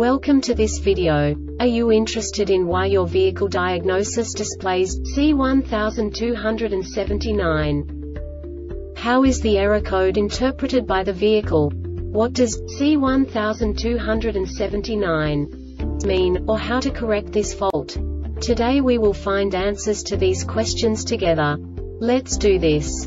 Welcome to this video. Are you interested in why your vehicle diagnosis displays C1279? How is the error code interpreted by the vehicle? What does C1279 mean, or how to correct this fault? Today we will find answers to these questions together. Let's do this.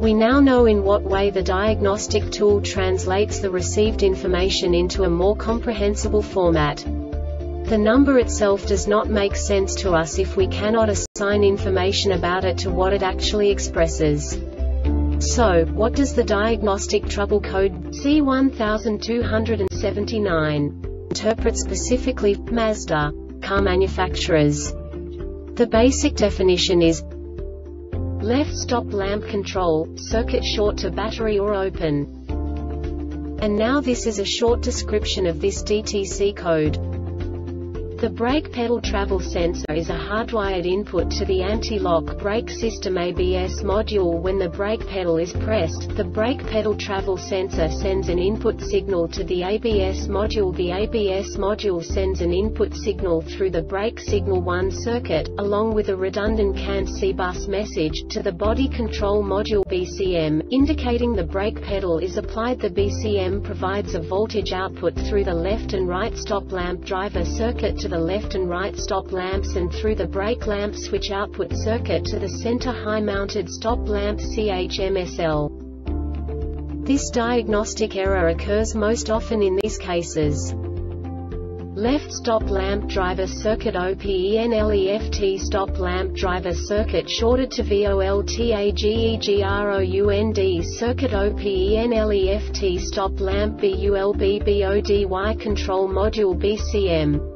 We now know in what way the diagnostic tool translates the received information into a more comprehensible format. The number itself does not make sense to us if we cannot assign information about it to what it actually expresses. So, what does the diagnostic trouble code C1279 interpret specifically Mazda car manufacturers? The basic definition is Left stop lamp control, circuit short to battery or open. And now this is a short description of this DTC code. The brake pedal travel sensor is a hardwired input to the anti-lock brake system ABS module when the brake pedal is pressed. The brake pedal travel sensor sends an input signal to the ABS module. The ABS module sends an input signal through the brake signal 1 circuit, along with a redundant CAN C bus message, to the body control module BCM, indicating the brake pedal is applied. The BCM provides a voltage output through the left and right stop lamp driver circuit to the left and right stop lamps and through the brake lamp switch output circuit to the center high-mounted stop lamp CHMSL. This diagnostic error occurs most often in these cases. Left stop lamp driver circuit OPENLEFT stop lamp driver circuit shorted to VOLTAGEGROUND circuit OPENLEFT stop lamp BULBBODY control module BCM